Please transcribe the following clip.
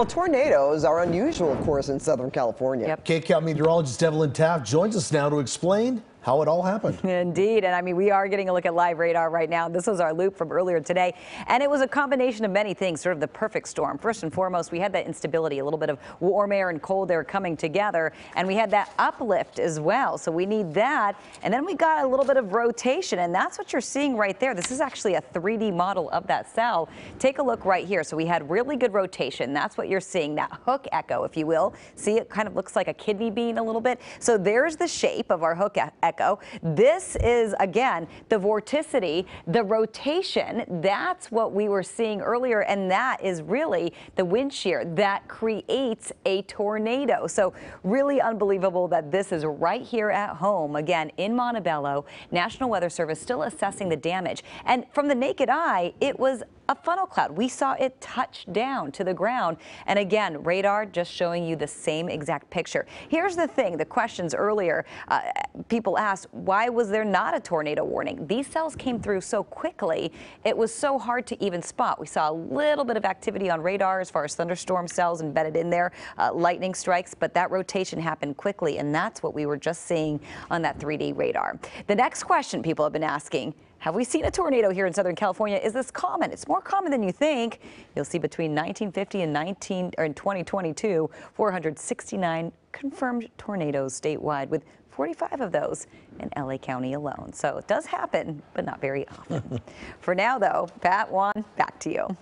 Well, tornadoes are unusual, of course, in Southern California. Yep. KCAL meteorologist Evelyn Taft joins us now to explain how it all happened. Indeed. And I mean, we are getting a look at live radar right now. This was our loop from earlier today. And it was a combination of many things, sort of the perfect storm. First and foremost, we had that instability, a little bit of warm air and cold air coming together. And we had that uplift as well. So we need that. And then we got a little bit of rotation. And that's what you're seeing right there. This is actually a 3D model of that cell. Take a look right here. So we had really good rotation. That's what you're seeing, that hook echo, if you will. See, it kind of looks like a kidney bean a little bit. So there's the shape of our hook echo This is, again, the vorticity, the rotation. That's what we were seeing earlier, and that is really the wind shear that creates a tornado. So really unbelievable that this is right here at home, again, in Montebello. National Weather Service still assessing the damage. And from the naked eye, it was a funnel cloud. We saw it touch down to the ground. And again, radar just showing you the same exact picture. Here's the thing, the questions earlier, uh, people asked, why was there not a tornado warning? These cells came through so quickly, it was so hard to even spot. We saw a little bit of activity on radar as far as thunderstorm cells embedded in there, uh, lightning strikes, but that rotation happened quickly, and that's what we were just seeing on that 3D radar. The next question people have been asking, have we seen a tornado here in Southern California? Is this common? It's more common than you think. You'll see between 1950 and 19 or in 2022, 469 confirmed tornadoes statewide, with 45 of those in LA County alone. So it does happen, but not very often. For now, though, Pat, Juan, back to you.